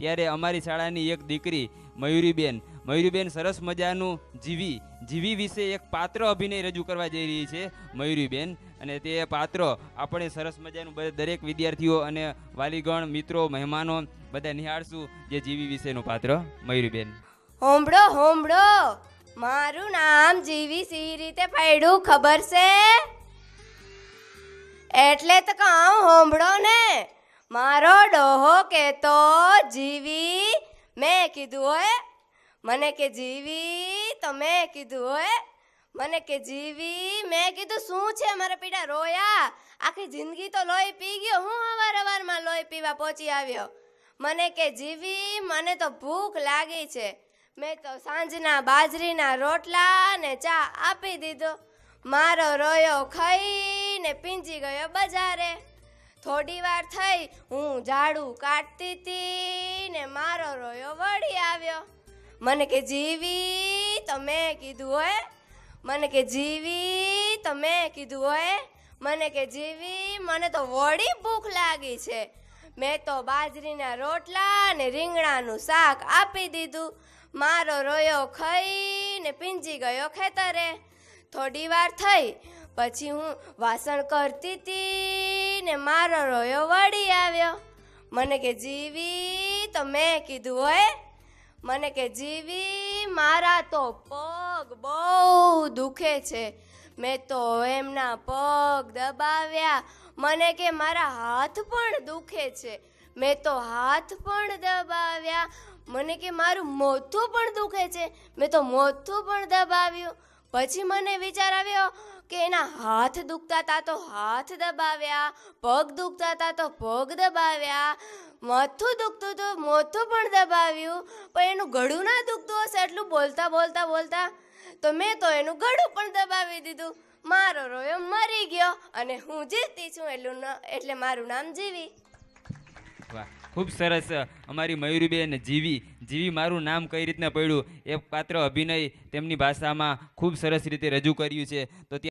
ત્યારે અમારી શાળાની એક દીકરી મયુરીબેન. મયુરીબેન સરસ મજાનું જીવી જીવી વિશે એક પાત્ર અભિનય રજૂ કરવા જઈ રહી છે મયુરીબેન. અને તે પાત્ર આપણે સરસ મજાનું બધા દરેક વિદ્યાર્થીઓ અને વાલીગણ, મિત્રો, મહેમાનો બધા નિહાળશું જે જીવી વિશેનું પાત્ર મયુરીબેન. હોમડો હોમડો મારું નામ જીવી સી રીતે પડ્યું, ખબર છે? એટલે તો કહું હોમડો ને મારો ડોહો કેતો જીવી, મેં કીધું હોય. મને કે, જીવી તો મેં કીધું હોય. મને કે, જીવી, મેં કીધું, શું છે મારા પીડા રોયા? આખી જિંદગી તો લોહી પી ગયો, હું અવાર અવારમાં લોહી પીવા પહોંચી આવ્યો. મને કે, જીવી, મને તો ભૂખ લાગી છે. મેં તો સાંજના બાજરીના રોટલા ને ચા આપી દીધો. મારો રોયો ખાઈને પીંજી ગયો બજારે. થોડી વાર થઈ, હું ઝાડુ કાઢતી હતી ને મારો રોયો વળી આવ્યો. મને કે, જીવી તો મેં કીધું હોય. મને કે, જીવી તો મેં કીધું હોય. મને કે, જીવી, મને તો વળી ભૂખ લાગી છે. મેં તો બાજરીના રોટલા ને રીંગણાનું શાક આપી દીધું. મારો રોયો ખાઈને પીંજી ગયો ખેતરે. થોડી વાર થઈ, પછી હું વાસણ કરતી હતી ને મારો રોયો વળી આવ્યો. મને કે, જીવી, તો મેં કીધું હોય. મને કે, જીવી, મારા તો પગ બહુ દુખે છે. મેં તો એમના પગ દબાવ્યા. મને કે, મારા હાથ પણ દુખે છે. મેં તો હાથ પણ દબાવ્યા. મને કે, મારું મોથું પણ દુખે છે. મેં તો મોથું પણ દબાવ્યું. પછી મને વિચાર આવ્યો કે એના હાથ દુખતા હતા તો હાથ દબાવ્યા, પગ દુખતા હતા તો પગ દબાવ્યા. માથું દુખતું હતું મોથું પણ દબાવ્યું, પણ એનું ગળું ના દુખતું હશે એટલું બોલતા બોલતા બોલતા તો મેં તો એનું ગળું પણ દબાવી દીધું. મારો રોયો મરી ગયો અને હું જીતી છું એટલું એટલે મારું નામ જીવી. ખૂબ સરસ અમારી મયુરીબેન જીવી જીવી મારું નામ કઈ રીતના પડ્યું એ પાત્ર અભિનય તેમની ભાષામાં ખૂબ સરસ રીતે રજૂ કર્યું છે. તો